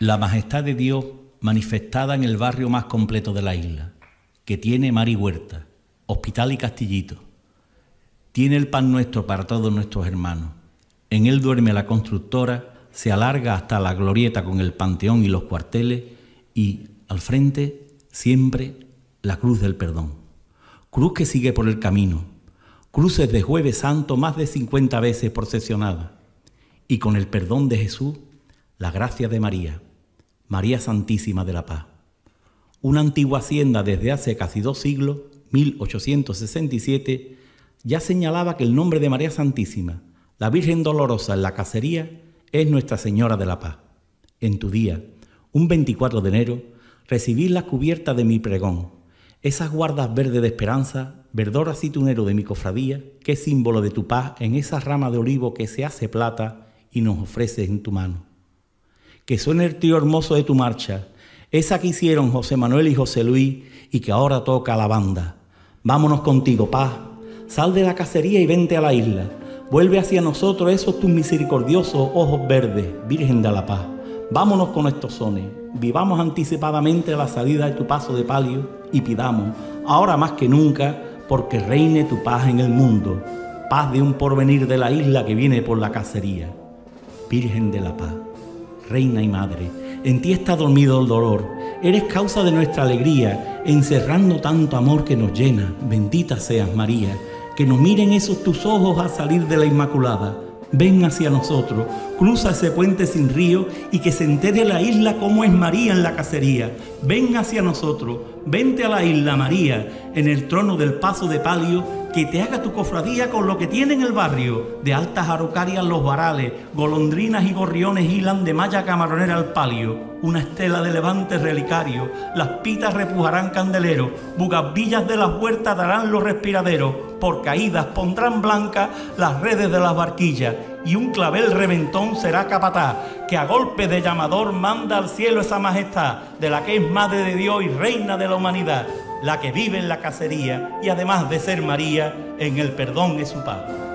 La majestad de Dios manifestada en el barrio más completo de la isla, que tiene mar y huerta, hospital y castillito. Tiene el pan nuestro para todos nuestros hermanos. En él duerme la constructora, se alarga hasta la glorieta con el panteón y los cuarteles y al frente siempre la cruz del perdón. Cruz que sigue por el camino. Cruces de jueves santo más de 50 veces procesionada. Y con el perdón de Jesús, la gracia de María María Santísima de la Paz. Una antigua hacienda desde hace casi dos siglos, 1867, ya señalaba que el nombre de María Santísima, la Virgen Dolorosa en la cacería, es Nuestra Señora de la Paz. En tu día, un 24 de enero, recibí la cubierta de mi pregón, esas guardas verdes de esperanza, verdor aceitunero de mi cofradía, que es símbolo de tu paz en esa rama de olivo que se hace plata y nos ofrece en tu mano que suene el tío hermoso de tu marcha, esa que hicieron José Manuel y José Luis y que ahora toca la banda. Vámonos contigo, paz. Sal de la cacería y vente a la isla. Vuelve hacia nosotros esos tus misericordiosos ojos verdes, Virgen de la Paz. Vámonos con estos sones. Vivamos anticipadamente la salida de tu paso de palio y pidamos, ahora más que nunca, porque reine tu paz en el mundo, paz de un porvenir de la isla que viene por la cacería. Virgen de la Paz. Reina y Madre, en ti está dormido el dolor. Eres causa de nuestra alegría, encerrando tanto amor que nos llena. Bendita seas, María. Que nos miren esos tus ojos a salir de la Inmaculada. Ven hacia nosotros, cruza ese puente sin río y que se entere la isla como es María en la cacería. Ven hacia nosotros, vente a la isla María, en el trono del paso de palio que te haga tu cofradía con lo que tiene en el barrio, de altas araucarias los varales, golondrinas y gorriones hilan de malla camaronera al palio, una estela de levante relicario, las pitas repujarán candelero, bugavillas de las huertas darán los respiraderos, por caídas pondrán blancas las redes de las barquillas, y un clavel reventón será capataz, que a golpe de llamador manda al cielo esa majestad, de la que es madre de Dios y reina de la humanidad la que vive en la cacería y además de ser María, en el perdón es su Padre.